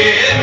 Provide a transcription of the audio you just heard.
Yeah.